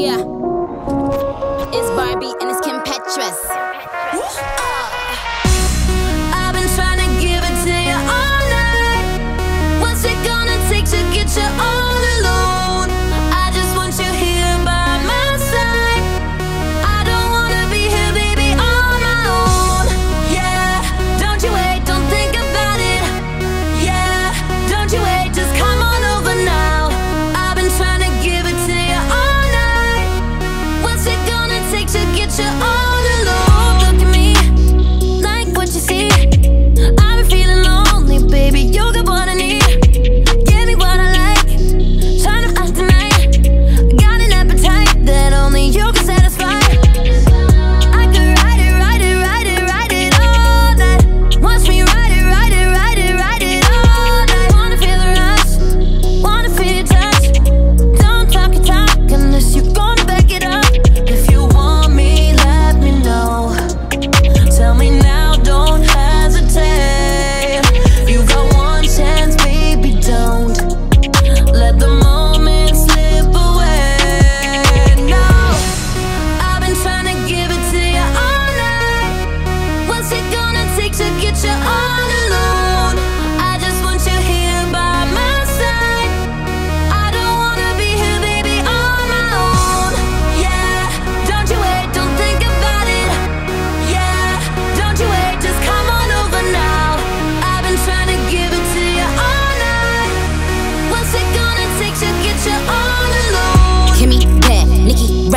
Yeah. It's Barbie and it's Kim Petras.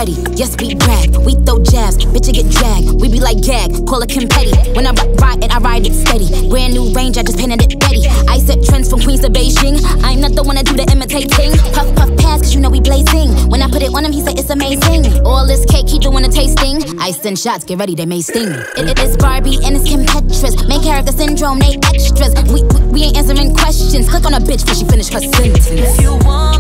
ready. Yes, we rap. We throw jabs, bitch, I get dragged. We be like gag, call it confetti. When I ride, ride and I ride it steady. Brand new range, I just painted it Betty. I set trends from Queens to Beijing. I'm not the one that do the imitating. Puff, puff, pass, cause you know we blazing. When I put it on him, he said it's amazing. All this cake, he doing a tasting. I send shots, get ready, they may sting. It, it is Barbie and it's Kim Petras. Main character syndrome, they extras. We, we, we ain't answering questions. Click on a bitch before she finish her sentence. If you want